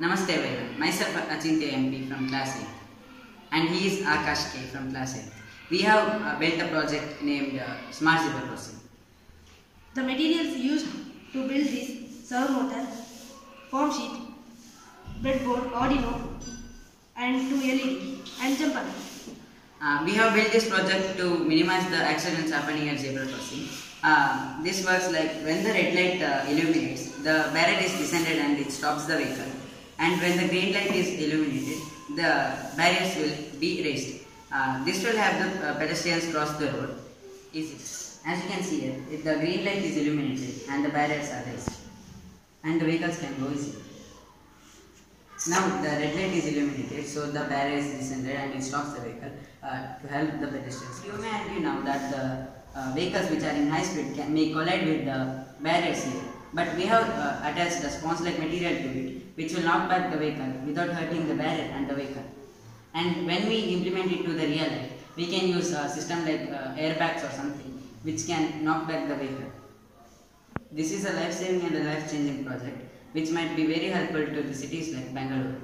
Namaste everyone. Myself Achintya MP from class 8 and he is Akash K from class 8. We have uh, built a project named uh, Smart Zebra Crossing. The materials used to build this servo motor, form sheet, breadboard, Arduino, and two LED and jumper. Uh, we have built this project to minimize the accidents happening at zebra crossing. Uh, this works like when the red light uh, illuminates, the barrier is descended and it stops the vehicle. And when the green light is illuminated, the barriers will be raised. Uh, this will have the uh, pedestrians cross the road easily. As you can see here, if the green light is illuminated and the barriers are raised, and the vehicles can go easily. Now the red light is illuminated, so the barrier is descended and it stops the vehicle uh, to help the pedestrians. You may argue now that the uh, vehicles which are in high speed can may collide with the barriers here, but we have uh, attached a sponge-like material to it, which will knock back the vehicle without hurting the barrier and the vehicle. And when we implement it to the real life, we can use a system like uh, airbags or something, which can knock back the vehicle. This is a life-saving and a life-changing project which might be very helpful to the cities like Bangalore.